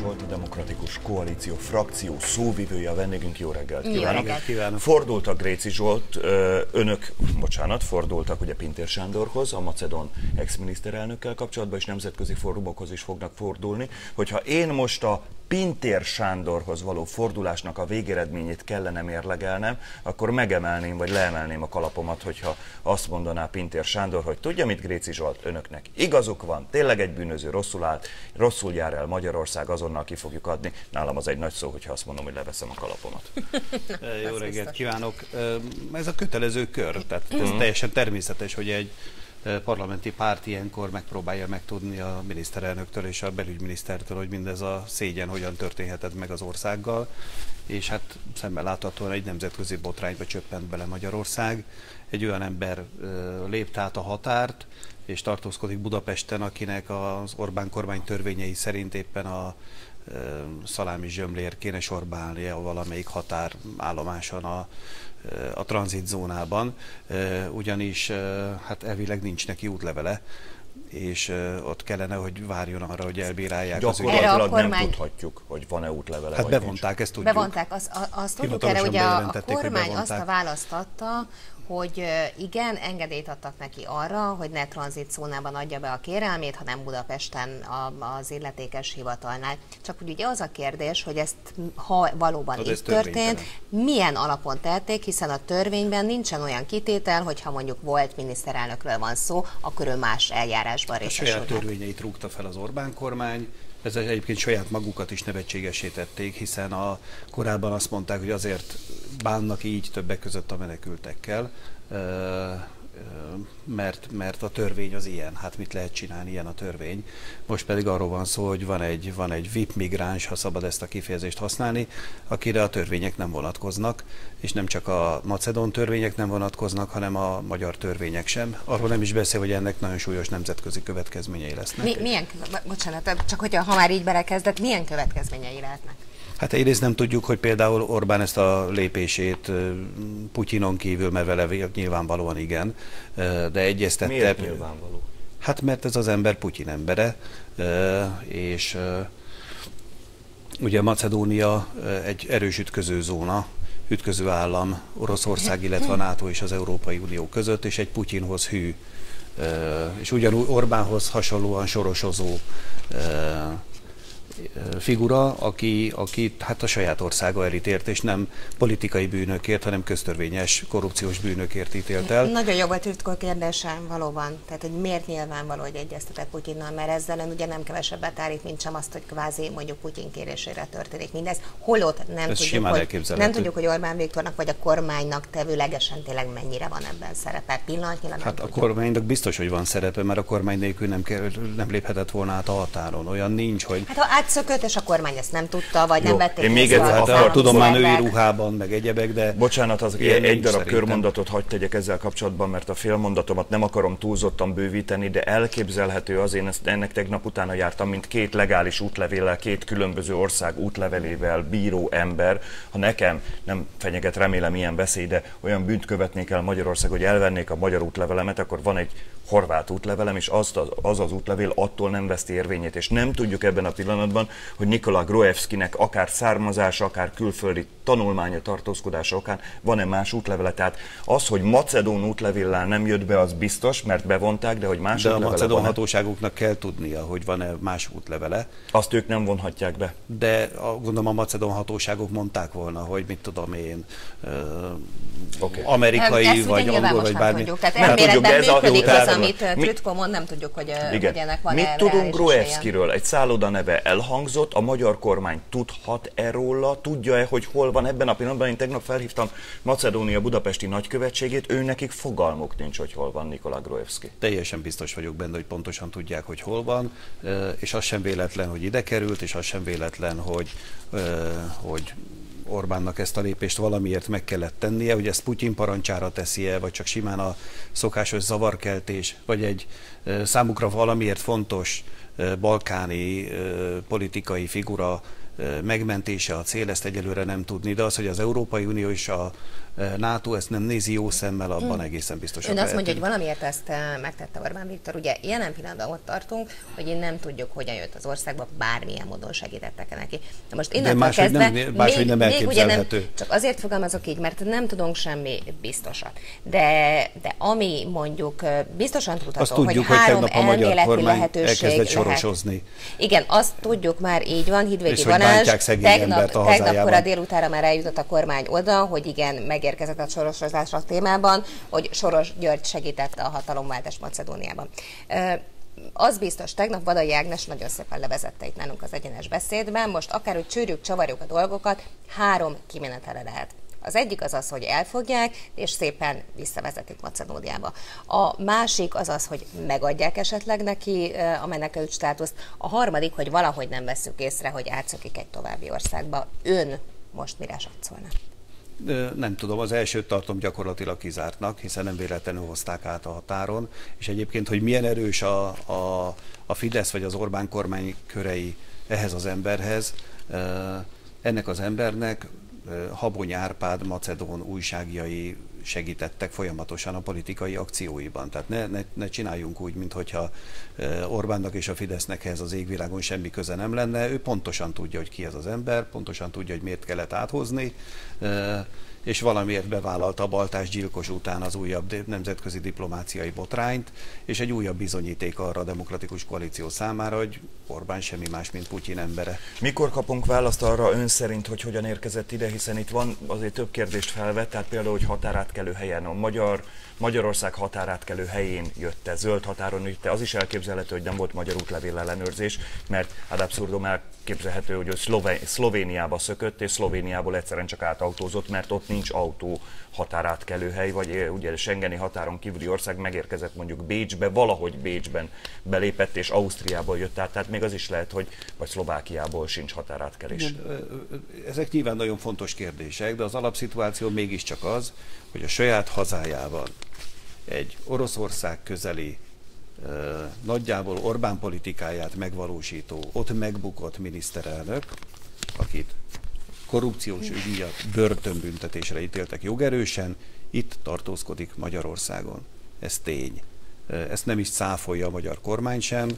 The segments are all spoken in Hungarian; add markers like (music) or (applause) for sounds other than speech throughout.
Zsolt, a Demokratikus Koalíció frakció szóvivője a vendégünk. Jó reggelt Jó kívánok! reggelt. kívánok. Fordultak Gréci Zsolt, önök, bocsánat, fordultak ugye Pintér Sándorhoz, a macedon ex-miniszterelnökkel kapcsolatban, és nemzetközi fórumokhoz is fognak fordulni. Hogyha én most a Pintér Sándorhoz való fordulásnak a végeredményét kellene mérlegelnem, akkor megemelném vagy leemelném a kalapomat, hogyha azt mondaná Pintér Sándor, hogy tudja mit Gréci Zsolt, önöknek igazuk van, tényleg egy bűnöző rosszul állt, rosszul jár el Magyarország, azonnal ki fogjuk adni. Nálam az egy nagy szó, hogyha azt mondom, hogy leveszem a kalapomat. (laughs) Jó Az reggelt kívánok! Ez a kötelező kör, tehát ez teljesen természetes, hogy egy parlamenti párt ilyenkor megpróbálja megtudni a miniszterelnöktől és a belügyminisztertől, hogy mindez a szégyen hogyan történhetett meg az országgal, és hát szemben láthatóan egy nemzetközi botrányba csöppent bele Magyarország. Egy olyan ember lépte át a határt, és tartózkodik Budapesten, akinek az Orbán kormány törvényei szerint éppen a szalámi zsömlér kéne sorbálnia valamelyik határállomáson a, a tranzitzónában, ugyanis hát elvileg nincs neki útlevele, és ott kellene, hogy várjon arra, hogy elbírálják az ügyet. Erre a Gyakorlatilag nem kormány- tudhatjuk, hogy van-e útlevele Hát vagy nincs. bevonták, ezt tudjuk. Bevonták, azt, azt tudjuk erre, ugye a, a hogy kormány azt bevonták. a választ adta, hogy igen, engedélyt adtak neki arra, hogy ne tranzitzónában adja be a kérelmét, hanem Budapesten a, az illetékes hivatalnál. Csak hogy ugye az a kérdés, hogy ezt ha valóban Az így ez történt, milyen alapon tették, hiszen a törvényben nincsen olyan kitétel, hogyha mondjuk volt miniszterelnökről van szó, akkor ő más eljárásban A saját részesülhet. törvényeit rúgta fel az Orbán kormány, ezzel egyébként saját magukat is nevetségesé hiszen a, korábban azt mondták, hogy azért bánnak így többek között a menekültekkel, mert, mert a törvény az ilyen, hát mit lehet csinálni, ilyen a törvény. Most pedig arról van szó, hogy van egy, van egy VIP migráns, ha szabad ezt a kifejezést használni, akire a törvények nem vonatkoznak, és nem csak a macedón törvények nem vonatkoznak, hanem a magyar törvények sem. Arról nem is beszél, hogy ennek nagyon súlyos nemzetközi következményei lesznek. Mi, milyen, bocsánat, csak hogyha ha már így belekezdett, milyen következményei lehetnek? Hát egyrészt nem tudjuk, hogy például Orbán ezt a lépését Putyinon kívül, mert vele nyilvánvalóan igen, de egyeztette... Miért nyilvánvaló? Hát mert ez az ember Putyin embere, és ugye Macedónia egy erős ütköző zóna, ütköző állam Oroszország, illetve a NATO és az Európai Unió között, és egy Putyinhoz hű, és ugyanúgy Orbánhoz hasonlóan sorosozó figura, aki, aki hát a saját országa elítélt, és nem politikai bűnökért, hanem köztörvényes korrupciós bűnökért ítélt el. Nagyon jó volt Ritko kérdésem, valóban. Tehát, hogy miért nyilvánvaló, hogy egyeztetett Putyinnal, mert ezzel ugye nem kevesebbet állít, mint sem azt, hogy kvázi mondjuk Putyin kérésére történik mindez. Holott nem Ez tudjuk, hogy, nem tudjuk, hogy Orbán Viktornak vagy a kormánynak tevőlegesen tényleg mennyire van ebben szerepe. Pillanatnyilag nem Hát a tudjuk. kormánynak biztos, hogy van szerepe, mert a kormány nélkül nem, kell, nem léphetett volna át a határon. Olyan nincs, hogy Hát ha átszökött, és a kormány ezt nem tudta, vagy nem Jó, vették én még egyszer a hát tudom már női ruhában, meg egyebek, de Bocsánat, az egy nincs darab szerintem. körmondatot hagyd tegyek ezzel kapcsolatban, mert a félmondatomat nem akarom túlzottan bővíteni, de elképzelhető az, én ezt, ennek tegnap utána jártam, mint két legális útlevéllel, két különböző ország útlevelével bíró ember, ha nekem nem fenyeget, remélem ilyen veszély, de olyan bűnt követnék el Magyarország, hogy elvennék a magyar útlevelemet, akkor van egy horvát útlevelem, és azt az, az az útlevél attól nem veszti érvényét, és nem tudjuk ebben a pillanatban, hogy Nikola Groevskinek akár származása, akár külföldi tanulmánya tartózkodása okán van-e más útlevele. Tehát az, hogy macedón útlevéllel nem jött be, az biztos, mert bevonták, de hogy más de a útlevele macedón van hatóságoknak kell tudnia, hogy van-e más útlevele. azt ők nem vonhatják be. De a, gondolom a macedón hatóságok mondták volna, hogy mit tudom én, ö, Oké. amerikai Ezt ugye vagy angol, vagy bármi. tudjuk. Tehát Nem tudjuk, de ez a- jó, az, tehát- amit Mi- Trütko mond, nem tudjuk, hogy, hogy Igen. ennek van Mit tudunk Gruevski? Gruevskiről? Egy szálloda neve elhangzott, a magyar kormány tudhat-e róla, tudja-e, hogy hol van ebben a pillanatban? Én tegnap felhívtam Macedónia budapesti nagykövetségét, ő nekik fogalmuk nincs, hogy hol van Nikola Gruevski. Teljesen biztos vagyok benne, hogy pontosan tudják, hogy hol van, ö, és az sem véletlen, hogy ide került, és az sem véletlen, hogy, hogy Orbánnak ezt a lépést valamiért meg kellett tennie, hogy ezt Putyin parancsára teszi-e, vagy csak simán a szokásos zavarkeltés, vagy egy számukra valamiért fontos balkáni politikai figura megmentése a cél, ezt egyelőre nem tudni, de az, hogy az Európai Unió és a NATO ezt nem nézi jó szemmel, abban hmm. egészen biztos. Ön azt mondja, hogy valamiért ezt megtette Orbán Viktor. Ugye jelen pillanatban ott tartunk, hogy én nem tudjuk, hogyan jött az országba, bármilyen módon segítettek -e neki. Na most innen máshogy kezdve, nem, máshogy nem még, ugye nem, csak azért fogalmazok így, mert nem tudunk semmi biztosat. De, de ami mondjuk biztosan tudható, azt tudjuk, hogy, hogy három a elméleti lehetőség lehet. sorosozni. Igen, azt tudjuk már, így van, Hidvégi Balázs, tegnap, tegnap kora délutára már eljutott a kormány oda, hogy igen, meg megérkezett a sorosozásra témában, hogy Soros György segítette a hatalomváltás Macedóniában. Az biztos, tegnap Vadai Ágnes nagyon szépen levezette itt nálunk az egyenes beszédben, most akár, hogy csűrjük, csavarjuk a dolgokat, három kimenetele lehet. Az egyik az az, hogy elfogják, és szépen visszavezetik Macedóniába. A másik az az, hogy megadják esetleg neki a menekült státuszt. A harmadik, hogy valahogy nem veszük észre, hogy átszökik egy további országba. Ön most mire satszolna? Nem tudom, az elsőt tartom gyakorlatilag kizártnak, hiszen nem véletlenül hozták át a határon, és egyébként, hogy milyen erős a, a, a Fidesz vagy az Orbán kormány körei ehhez az emberhez, ennek az embernek Habony Árpád macedón újságjai segítettek folyamatosan a politikai akcióiban. Tehát ne, ne, ne csináljunk úgy, mintha Orbánnak és a Fidesznek ehhez az égvilágon semmi köze nem lenne. Ő pontosan tudja, hogy ki ez az ember, pontosan tudja, hogy miért kellett áthozni és valamiért bevállalta a baltás gyilkos után az újabb nemzetközi diplomáciai botrányt, és egy újabb bizonyíték arra a demokratikus koalíció számára, hogy Orbán semmi más, mint Putyin embere. Mikor kapunk választ arra ön szerint, hogy hogyan érkezett ide, hiszen itt van azért több kérdést felvett, tehát például, hogy határátkelő helyen a magyar, Magyarország határátkelő helyén jött -e, zöld határon jött az is elképzelhető, hogy nem volt magyar útlevél ellenőrzés, mert ad abszurdum elképzelhető, hogy Szlovén, Szlovéniába szökött, és Szlovéniából egyszerűen csak átautózott, mert ott nincs autó határátkelőhely, vagy eh, ugye Schengeni határon kívüli ország megérkezett mondjuk Bécsbe, valahogy Bécsben belépett, és Ausztriából jött át, tehát még az is lehet, hogy vagy Szlovákiából sincs határátkelés. Igen, ezek nyilván nagyon fontos kérdések, de az alapszituáció mégiscsak az, hogy a saját hazájában egy Oroszország közeli nagyjából Orbán politikáját megvalósító, ott megbukott miniszterelnök, akit korrupciós ügy miatt börtönbüntetésre ítéltek jogerősen, itt tartózkodik Magyarországon. Ez tény. Ezt nem is cáfolja a magyar kormány sem.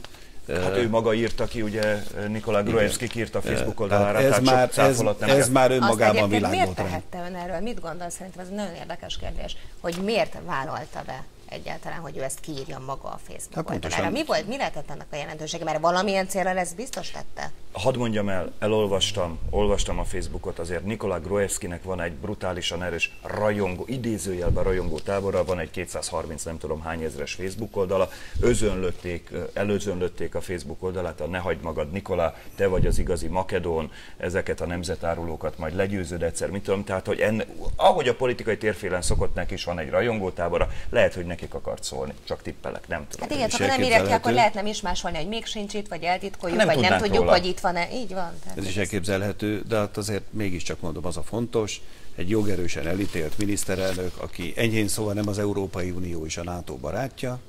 Hát ő maga írta ki, ugye Nikola Gruevski írta a Facebook oldalára, ez tehát már, ez, nem ez már önmagában világban. Miért tehette ön erről? Mit gondol? Szerintem ez egy nagyon érdekes kérdés, hogy miért vállalta be egyáltalán, hogy ő ezt kiírja maga a Facebook hát oldalára. Mi volt, mi lehetett ennek a jelentősége? Mert valamilyen célra lesz biztos tette? Hadd mondjam el, elolvastam, olvastam a Facebookot, azért Nikola Groevskinek van egy brutálisan erős rajongó, idézőjelben rajongó tábora, van egy 230 nem tudom hány ezres Facebook oldala, özönlötték, előzönlötték a Facebook oldalát, a ne hagyd magad Nikola, te vagy az igazi Makedón, ezeket a nemzetárulókat majd legyőződ egyszer, mit tudom, tehát hogy enne, ahogy a politikai térfélen szokott neki is van egy rajongótábora, lehet, hogy nekik akart szólni, csak tippelek, nem tudom. Hát igen, csak ha nem írják ki, akkor lehetne is másolni, hogy még sincs itt, vagy eltitkoljuk, nem vagy nem tudjuk, róla. hogy itt van-e. Így van. Tehát ez is elképzelhető, de hát azért mégiscsak mondom, az a fontos, egy jogerősen elítélt miniszterelnök, aki enyhén szóval nem az Európai Unió és a NATO barátja,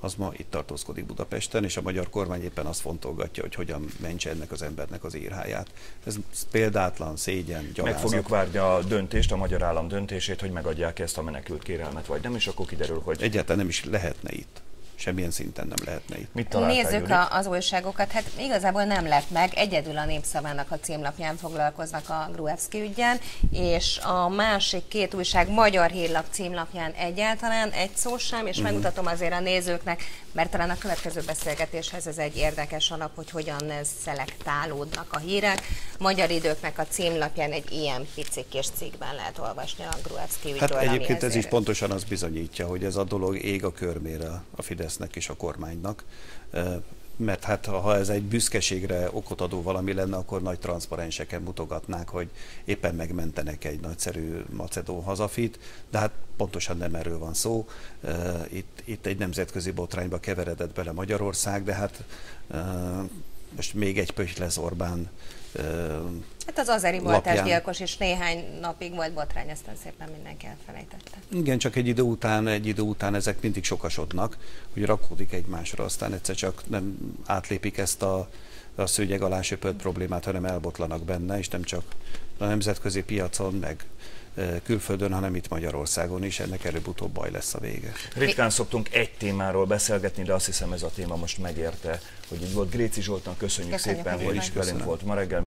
az ma itt tartózkodik Budapesten, és a magyar kormány éppen azt fontolgatja, hogy hogyan mentse ennek az embernek az írháját. Ez példátlan, szégyen, gyalázat. Meg fogjuk várni a döntést, a magyar állam döntését, hogy megadják ezt a menekült kérelmet, vagy nem, és akkor kiderül, hogy... Egyáltalán nem is lehetne itt semmilyen szinten nem lehetne itt. Mit Nézzük a, az újságokat, hát igazából nem lett meg, egyedül a Népszavának a címlapján foglalkoznak a Gruevski ügyen, és a másik két újság Magyar Hírlap címlapján egyáltalán egy szó sem, és uh-huh. megmutatom azért a nézőknek, mert talán a következő beszélgetéshez ez egy érdekes alap, hogy hogyan szelektálódnak a hírek. Magyar időknek a címlapján egy ilyen pici kis cikkben lehet olvasni a Gruevski ügyről. Hát egyébként ez is pontosan az bizonyítja, hogy ez a dolog ég a körmére a Fidesz Fidesznek és a kormánynak, mert hát ha ez egy büszkeségre okot adó valami lenne, akkor nagy transzparenseken mutogatnák, hogy éppen megmentenek egy nagyszerű macedó hazafit, de hát pontosan nem erről van szó. Itt, itt egy nemzetközi botrányba keveredett bele Magyarország, de hát most még egy pöty lesz Orbán Hát az azeri voltás gyilkos is néhány napig volt botrány, aztán szépen mindenki elfelejtette. Igen, csak egy idő után, egy idő után ezek mindig sokasodnak, hogy rakódik egymásra, aztán egyszer csak nem átlépik ezt a, a szőnyeg alá söpött problémát, hanem elbotlanak benne, és nem csak a nemzetközi piacon, meg külföldön, hanem itt Magyarországon is, ennek előbb-utóbb baj lesz a vége. Ritkán szoktunk egy témáról beszélgetni, de azt hiszem ez a téma most megérte, hogy így volt. Gréci Zsoltán, köszönjük, köszönjük szépen, hogy is velünk volt ma reggel.